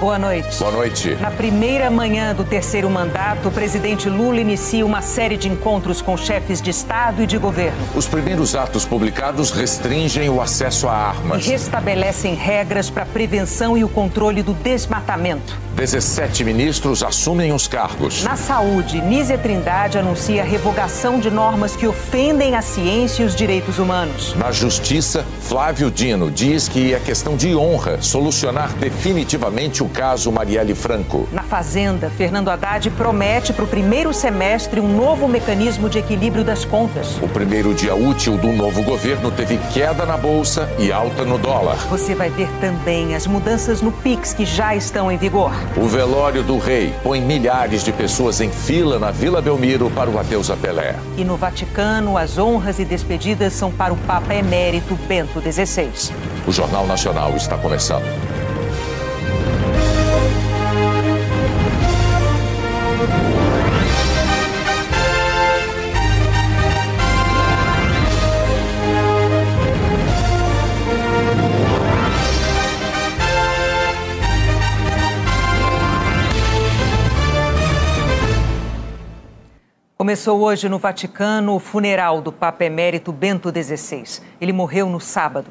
Boa noite. Boa noite. Na primeira manhã do terceiro mandato, o presidente Lula inicia uma série de encontros com chefes de Estado e de governo. Os primeiros atos publicados restringem o acesso a armas. E restabelecem regras para a prevenção e o controle do desmatamento. 17 ministros assumem os cargos. Na saúde, Nízia Trindade anuncia a revogação de normas que ofendem a ciência e os direitos humanos. Na justiça, Flávio Dino diz que é questão de honra solucionar definitivamente o caso Marielle Franco. Na Fazenda, Fernando Haddad promete para o primeiro semestre um novo mecanismo de equilíbrio das contas. O primeiro dia útil do novo governo teve queda na bolsa e alta no dólar. Você vai ver também as mudanças no Pix que já estão em vigor. O velório do rei põe milhares de pessoas em fila na Vila Belmiro para o adeus a Pelé. E no Vaticano, as honras e despedidas são para o Papa Emérito Bento XVI. O Jornal Nacional está começando. Começou hoje no Vaticano o funeral do Papa Emérito Bento XVI. Ele morreu no sábado.